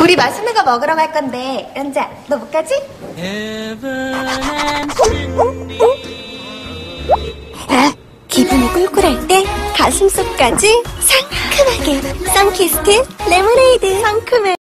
우리 맛있는 거 먹으러 갈 건데, 연자, 너 못 가지? 아, 기분이 꿀꿀할 때 가슴속까지 상큼하게 썬키스트 레모네이드 상큼해.